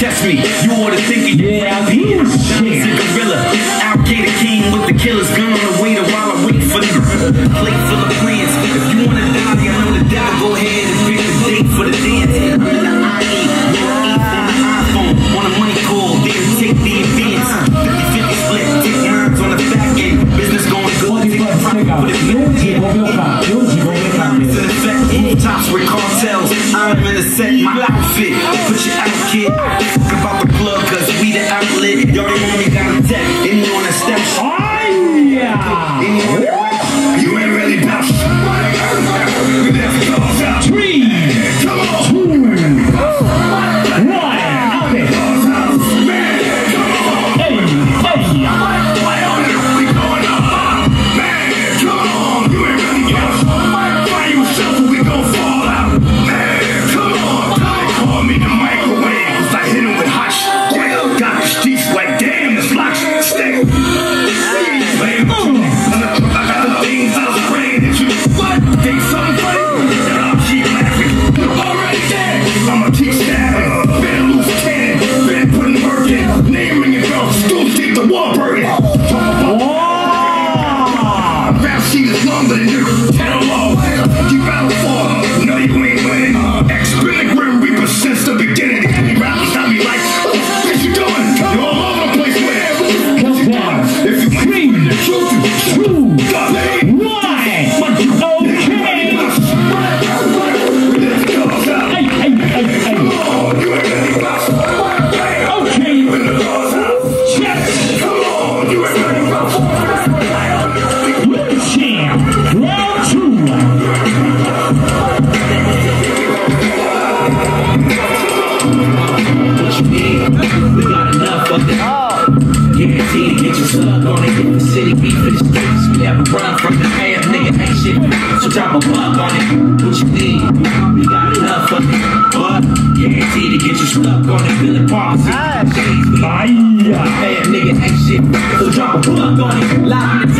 test me. You wanna think of yeah, I be a shit. gorilla, alligator king with the killer's gun. Wait a while, I wait for the plate for the green. Tops with cartels. I'm in the set, my outfit. Put your out, kid. Talk about the plug, cause we the outlet. Y'all ain't Two, one. Okay. Hey, hey, hey, hey. Okay. Check. Champ. Round two. what you need. We got enough of oh. it. Guaranteed to get your slug on it. If the city beat for the streets, we never run from the fam, nigga ain't shit. So drop a buck on it. What you need? We got enough it. What? Guaranteed to get you stuck on it. Feeling. Hiya. Fam, nigga ain't shit. So drop a buck on it. Live in the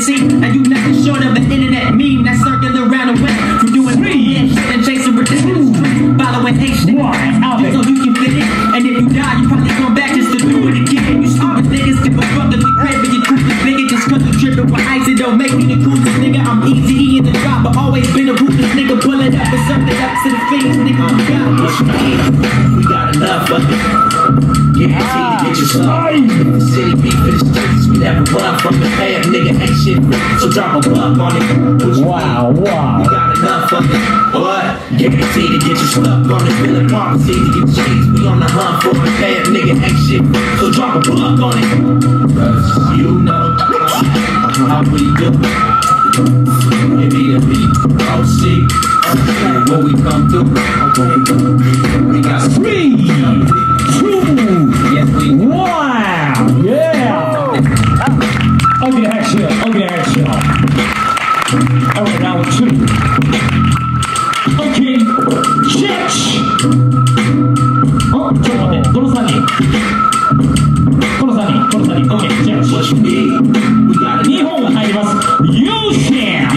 lobbies at 17. And you nothing short of an internet meme that's circling around the web. From doing Three. shit and chasing ridiculous streets. Following hate shit. One. Out Just so it. you can fit in. And if you die, you probably come back just to do it again. You stupid niggas give a fuck if you crib and your coupe is bigger. Just cause you tripping with ice, it don't make me the coolest nigga. I'm easy in the drop, but always been a ruthless nigga. Pull it up and something up to the fiends, nigga. You got What you need? We got enough of it. Guaranteed to get your slug. If the city beat for the streets, we never run from the fam, nigga ain't shit. So drop a buck on it. Wow, wow. We got enough of it. What? Guaranteed to get you stuck on it. Feeling policy to get cheese. We on the hunt for a fam, nigga ain't shit. So drop a buck on it. Cause you know how we do. It be the beat. Oh, see. When we come through, we got Three, Alright, round two. Okay, check. あ、ちょっと待って、どの3人この3人、この3人。Need. We got it. 2本が入ります。You can!